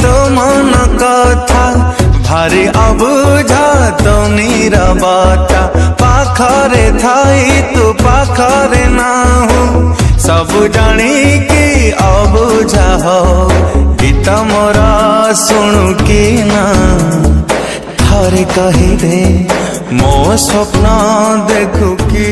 তো মন কথা ভারি অবুঝা তো নিরবতা পাখরে থাই তু পাখরে নাহু ସବୁ ଜାଣିକି ଅବୁଝା ହଉ ଗୀତ ମୋର ଶୁଣୁ କି ନା ଥରେ କହିଦେ ମୋ ସ୍ୱପ୍ନ ଦେଖୁ କି ନା